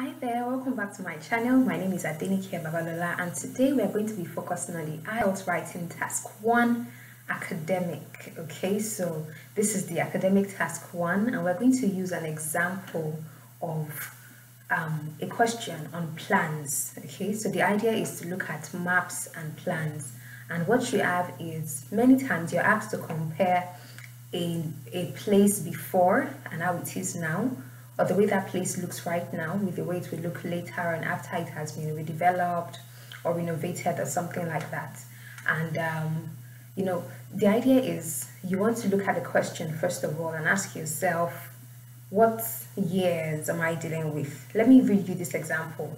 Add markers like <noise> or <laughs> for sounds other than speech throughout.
Hi there, welcome back to my channel. My name is Adenike Babalola and today we are going to be focusing on the IELTS writing task 1 academic. Okay, so this is the academic task 1 and we're going to use an example of um, a question on plans. Okay, so the idea is to look at maps and plans and what you have is many times you're asked to compare a, a place before and how it is now or the way that place looks right now with the way it will look later and after it has been redeveloped or renovated or something like that. And, um, you know, the idea is you want to look at the question first of all and ask yourself, what years am I dealing with? Let me read you this example.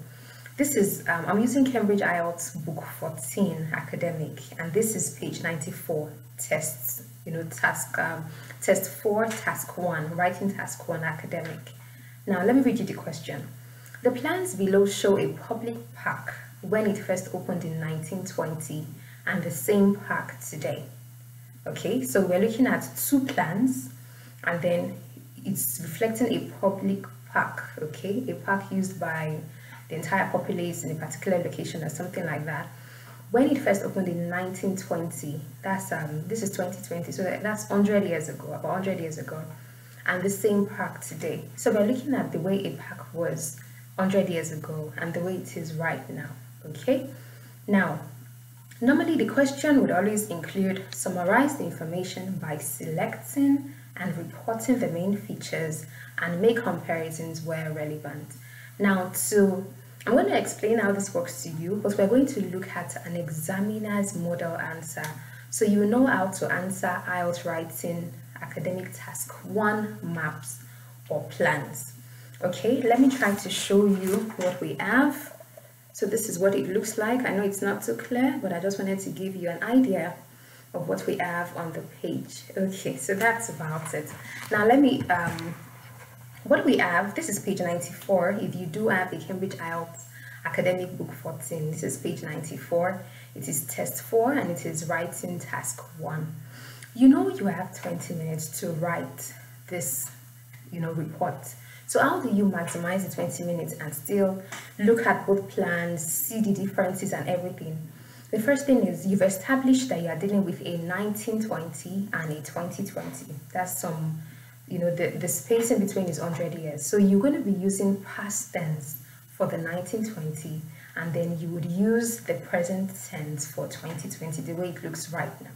This is, um, I'm using Cambridge IELTS book 14 academic, and this is page 94 tests, you know, task, um, test 4, task 1, writing task 1 academic. Now, let me read you the question. The plans below show a public park when it first opened in 1920 and the same park today. Okay, so we're looking at two plans and then it's reflecting a public park, okay, a park used by the entire populace in a particular location or something like that. When it first opened in 1920, that's um, this is 2020, so that's 100 years ago, about 100 years ago and the same park today. So we're looking at the way a park was 100 years ago and the way it is right now. Okay. Now, normally the question would always include summarize the information by selecting and reporting the main features and make comparisons where relevant. Now, to I'm going to explain how this works to you, but we're going to look at an examiner's model answer. So you know how to answer IELTS writing academic task one maps or plans. Okay let me try to show you what we have. So this is what it looks like. I know it's not too clear but I just wanted to give you an idea of what we have on the page. Okay so that's about it. Now let me um, what we have this is page 94 if you do have the Cambridge IELTS academic book 14 this is page 94 it is test 4 and it is writing task 1 you know you have 20 minutes to write this you know report. So how do you maximize the 20 minutes and still look at both plans see the differences and everything? The first thing is you've established that you are dealing with a 1920 and a 2020 that's some you know the the space in between is 100 years. So you're going to be using past tense for the 1920 and then you would use the present tense for 2020 the way it looks right now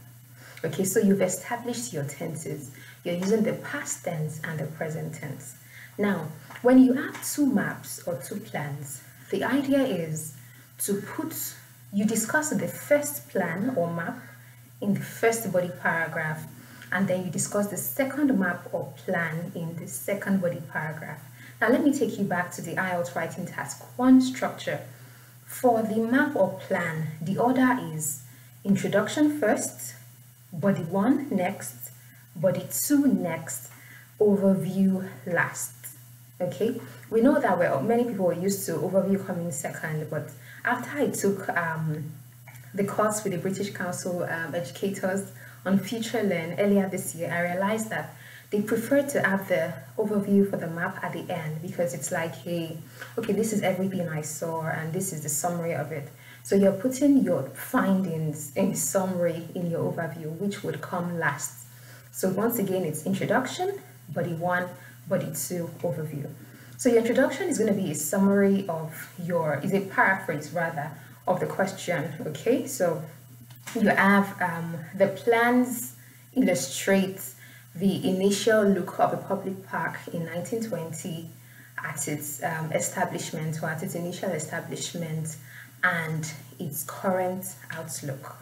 Okay, so you've established your tenses. You're using the past tense and the present tense. Now, when you have two maps or two plans, the idea is to put, you discuss the first plan or map in the first body paragraph, and then you discuss the second map or plan in the second body paragraph. Now, let me take you back to the IELTS writing task one structure. For the map or plan, the order is introduction first, body 1 next, body 2 next, overview last. Okay, we know that well, many people are used to overview coming second, but after I took um, the course with the British Council um, educators on Future Learn earlier this year, I realized that they prefer to have the overview for the map at the end because it's like, hey, okay, this is everything I saw and this is the summary of it. So you're putting your findings in summary in your overview, which would come last. So once again, it's introduction, body one, body two, overview. So your introduction is going to be a summary of your, is a paraphrase rather, of the question, okay? So you have um, the plans illustrate the initial look of a public park in 1920 at its um, establishment or at its initial establishment and its current outlook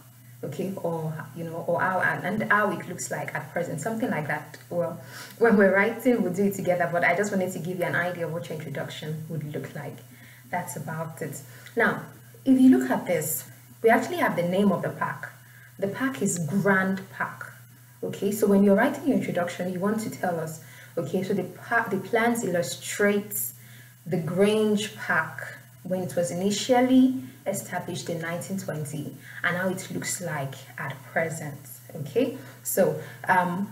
okay? Or you know or how and how it looks like at present something like that. Well <laughs> when we're writing we'll do it together but i just wanted to give you an idea of what your introduction would look like. That's about it. Now if you look at this we actually have the name of the park. The park is grand park okay? So when you're writing your introduction you want to tell us okay? So the park the plans illustrates the grange park when it was initially established in 1920 and how it looks like at present okay so um,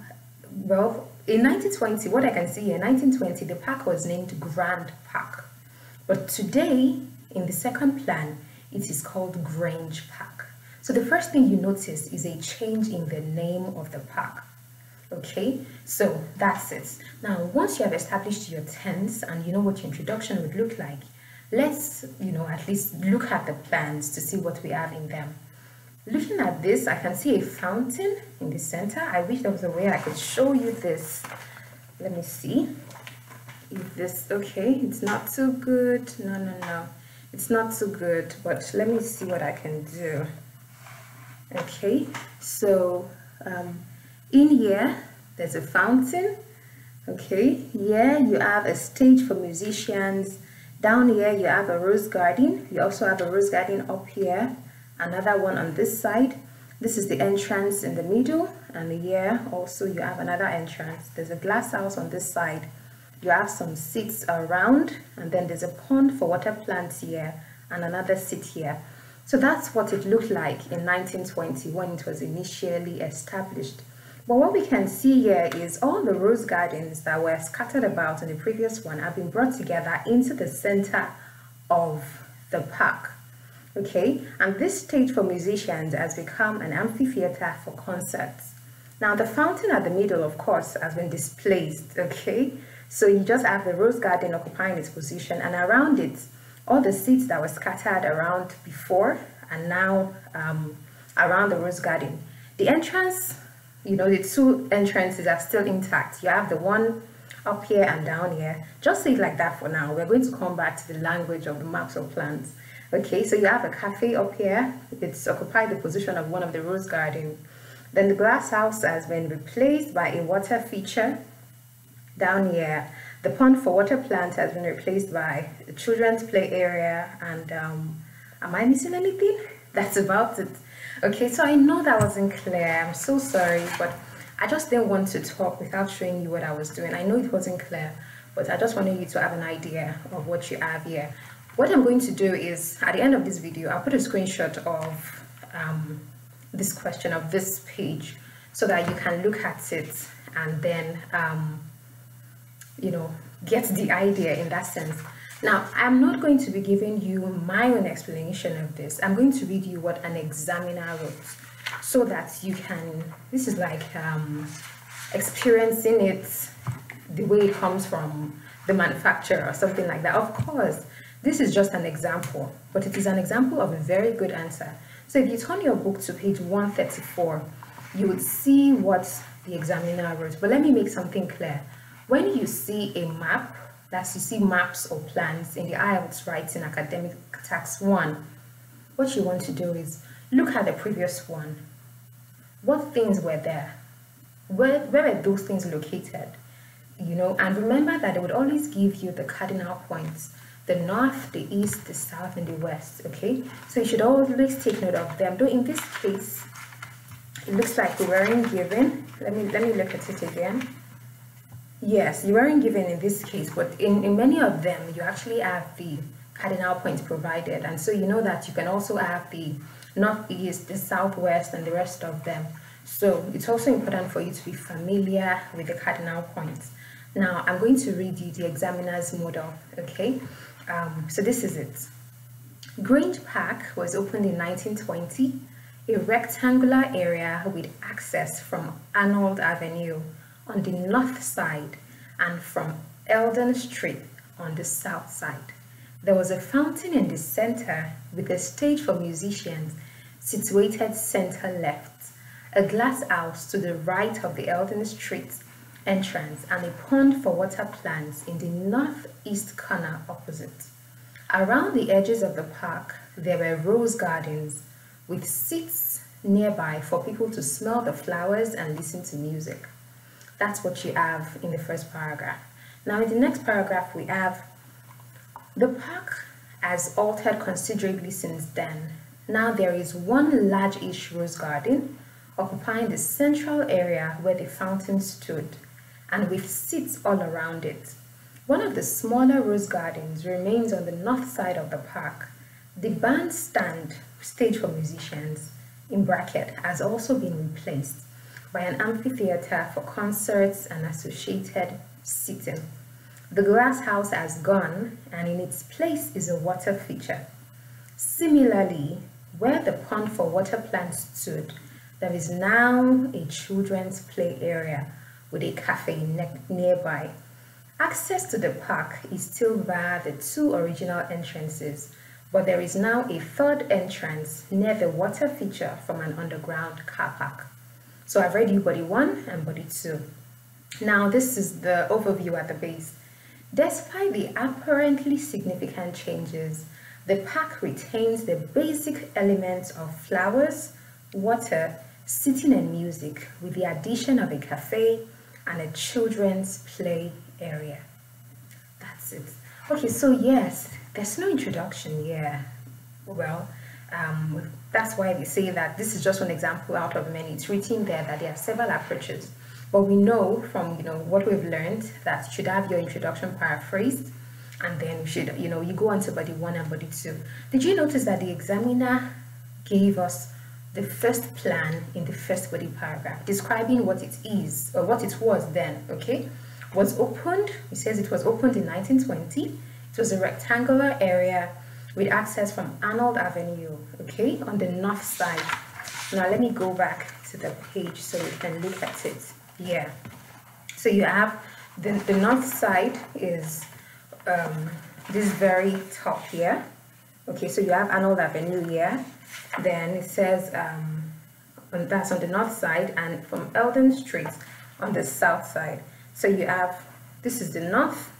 well in 1920 what i can see in 1920 the park was named grand park But today, in the second plan, it is called Grange Park. So the first thing you notice is a change in the name of the park. Okay, so that's it. Now, once you have established your tense and you know what your introduction would look like, let's, you know, at least look at the plans to see what we have in them. Looking at this, I can see a fountain in the center. I wish there was a way I could show you this. Let me see. If this, okay, it's not too good. No, no, no. It's not too good, but let me see what I can do. Okay, so um, in here, there's a fountain. Okay, here you have a stage for musicians. Down here, you have a rose garden. You also have a rose garden up here another one on this side. This is the entrance in the middle and here also you have another entrance. There's a glass house on this side. You have some seats around and then there's a pond for water plants here and another seat here. So that's what it looked like in 1920 when it was initially established but what we can see here is all the rose gardens that were scattered about in the previous one have been brought together into the center of the park. Okay? And this stage for musicians has become an amphitheater for concerts. Now the fountain at the middle of course has been displaced <laughs> okay? So you just have the rose garden occupying its position and around it all the seats that were scattered around before and now um, around the rose garden. The entrance you know the two entrances are still intact you have the one up here and down here just it like that for now we're going to come back to the language of the maps of plants Okay, so you have a cafe up here. It's occupied the position of one of the rose garden. Then the glass house has been replaced by a water feature down here. The pond for water plant has been replaced by the children's play area and um, am I missing anything? <laughs> That's about it. Okay, so I know that wasn't clear. I'm so sorry, but I just didn't want to talk without showing you what I was doing. I know it wasn't clear, but I just wanted you to have an idea of what you have here. What I'm going to do is, at the end of this video, I'll put a screenshot of um, this question of this page so that you can look at it and then, um, you know, get the idea in that sense. Now, I'm not going to be giving you my own explanation of this. I'm going to read you what an examiner wrote so that you can, this is like um, experiencing it the way it comes from the manufacturer or something like that. Of course, this is just an example, but it is an example of a very good answer. So if you turn your book to page 134, you would see what the examiner wrote. But let me make something clear. When you see a map, that's you see maps or plans in the IELTS writing academic task 1, what you want to do is look at the previous one. What things were there? Where, where were those things located? You know, and remember that it would always give you the cardinal points the north, the east, the south, and the west, okay? So you should always take note of them. Though in this case, it looks like you weren't given. Let me, let me look at it again. Yes, you weren't given in this case, but in, in many of them, you actually have the cardinal points provided. And so you know that you can also have the northeast, the southwest, and the rest of them. So it's also important for you to be familiar with the cardinal points. Now, I'm going to read you the examiner's model, okay? Um, so this is it. Grange Park was opened in 1920, a rectangular area with access from Arnold Avenue on the north side and from Eldon Street on the south side. There was a fountain in the center with a stage for musicians situated center left, a glass house to the right of the Eldon Street entrance and a pond for water plants in the northeast corner opposite. Around the edges of the park, there were rose gardens with seats nearby for people to smell the flowers and listen to music. That's what you have in the first paragraph. Now in the next paragraph we have the park has altered considerably since then. Now there is one large-ish rose garden occupying the central area where the fountain stood and with seats all around it. One of the smaller rose gardens remains on the north side of the park. The bandstand stage for musicians, in bracket, has also been replaced by an amphitheater for concerts and associated seating. The glass house has gone and in its place is a water feature. Similarly, where the pond for water plants stood, there is now a children's play area with a cafe nearby. Access to the park is still via the two original entrances, but there is now a third entrance near the water feature from an underground car park. So I've read you body one and body two. Now this is the overview at the base. Despite the apparently significant changes, the park retains the basic elements of flowers, water, sitting and music with the addition of a cafe and a children's play area. That's it. Okay, so yes, there's no introduction here. Well, um, that's why they say that this is just one example out of many. It's written there that there are several approaches. But we know from you know what we've learned that should have your introduction paraphrased and then you should you know you go on to body one and body two. Did you notice that the examiner gave us the first plan in the first body paragraph describing what it is or what it was then okay was opened it says it was opened in 1920 it was a rectangular area with access from Arnold Avenue okay on the north side. Now let me go back to the page so we can look at it yeah so you have the, the north side is um, this very top here okay so you have Arnold Avenue here. Then it says um, that's on the north side and from Eldon Street on the south side. So you have this is the north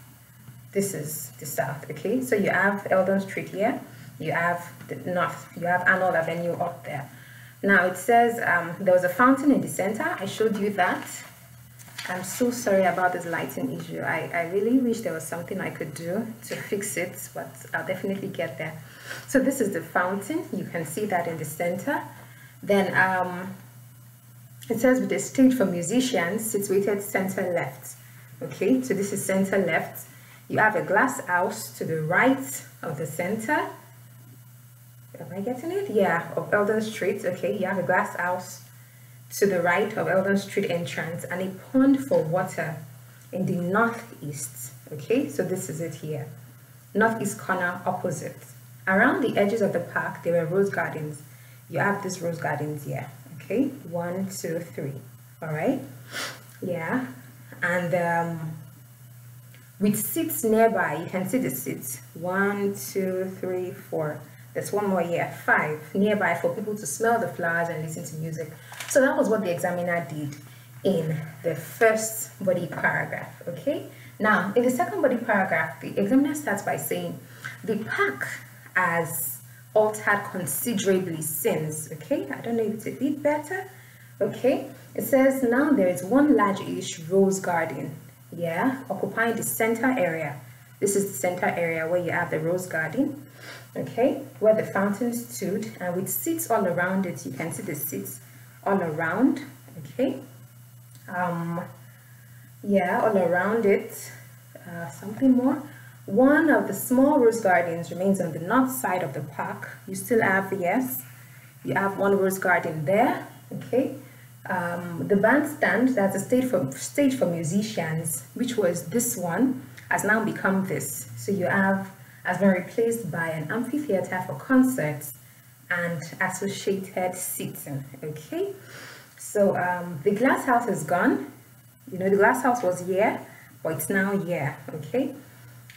this is the south okay so you have Eldon Street here you have the north you have Arnold Avenue up there now it says um, there was a fountain in the center I showed you that I'm so sorry about this lighting issue. I, I really wish there was something I could do to fix it, but I'll definitely get there. So this is the fountain. You can see that in the center. Then um, it says with a stage for musicians situated center left. Okay, so this is center left. You have a glass house to the right of the center. Am I getting it? Yeah, of Eldon Street. Okay, you have a glass house to the right of Eldon Street entrance and a pond for water in the northeast. Okay, so this is it here. Northeast corner opposite. Around the edges of the park, there were rose gardens. You have these rose gardens here. Okay, one, two, three. All right, yeah, and um, with seats nearby, you can see the seats. One, two, three, four. There's one more here, five, nearby for people to smell the flowers and listen to music. So that was what the examiner did in the first body paragraph, okay? Now, in the second body paragraph, the examiner starts by saying, the park has altered considerably since, okay? I don't know if it's a bit better, okay? It says, now there is one large-ish rose garden, yeah, occupying the center area. This is the center area where you have the rose garden, okay, where the fountain stood, and with seats all around it, you can see the seats all around okay. Um yeah all around it. Uh, something more. One of the small rose gardens remains on the north side of the park. You still have the yes you have one rose garden there okay um, the bandstand that's a stage for stage for musicians which was this one has now become this. So you have has been replaced by an amphitheater for concerts and associated seating okay? So um, the glass house is gone. You know the glass house was here but it's now here okay?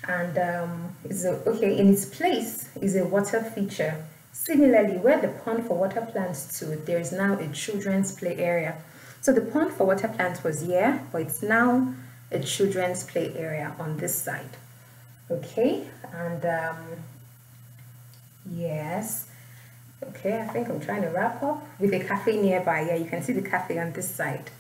And um, it's a, okay in its place is a water feature similarly where the pond for water plants stood there is now a children's play area so the pond for water plants was here but it's now a children's play area on this side okay and um, yes Okay, I think I'm trying to wrap up with a cafe nearby. Yeah, you can see the cafe on this side.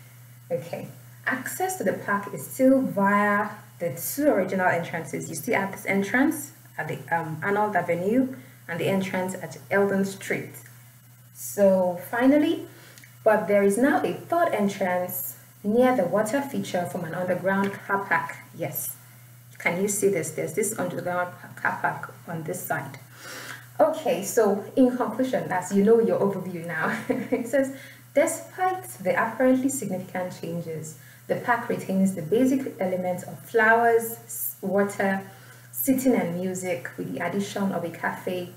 Okay, access to the park is still via the two original entrances. You still have this entrance at the um, Arnold Avenue and the entrance at Eldon Street. So finally, but there is now a third entrance near the water feature from an underground car park. Yes, can you see this? There's this underground car park on this side. Okay, so in conclusion, as you know your overview now, <laughs> it says, despite the apparently significant changes, The park retains the basic elements of flowers, water, sitting and music with the addition of a cafe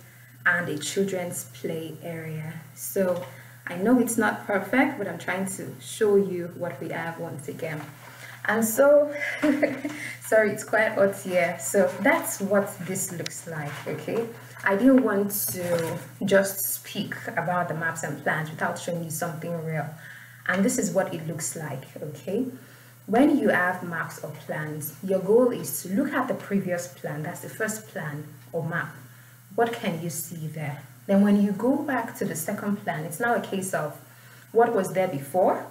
and a children's play area. So I know it's not perfect, but I'm trying to show you what we have once again. And so, <laughs> sorry, it's quite hot here. So that's what this looks like, okay? I didn't want to just speak about the maps and plans without showing you something real. And this is what it looks like, okay? When you have maps or plans, your goal is to look at the previous plan, that's the first plan or map. What can you see there? Then when you go back to the second plan, it's now a case of what was there before,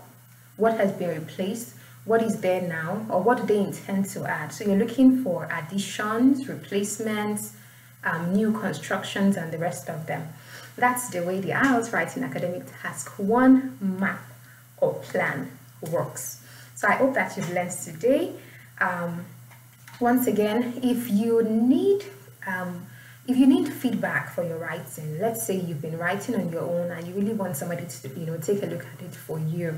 what has been replaced, what is there now, or what they intend to add. So you're looking for additions, replacements, um, new constructions, and the rest of them. That's the way the IELTS Writing Academic Task 1 map or plan works. So I hope that you've learned today. Um, once again, if you need um, if you need feedback for your writing, let's say you've been writing on your own and you really want somebody to, you know, take a look at it for you,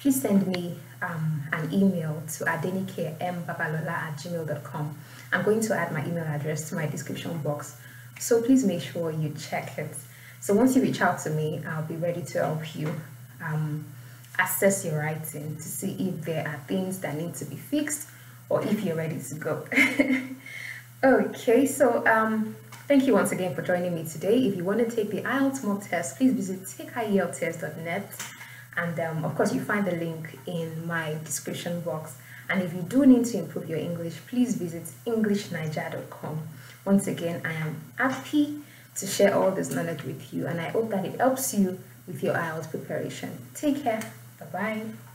please send me um, an email to adenikembabalola at gmail.com. I'm going to add my email address to my description box, so please make sure you check it. So once you reach out to me, I'll be ready to help you um, assess your writing to see if there are things that need to be fixed or if you're ready to go. <laughs> okay, so um, Thank you once again for joining me today. If you want to take the IELTS mock test, please visit takeielts.net and um, of course you find the link in my description box. And if you do need to improve your English, please visit englishnaija.com. Once again, I am happy to share all this knowledge with you and I hope that it helps you with your IELTS preparation. Take care. Bye-bye.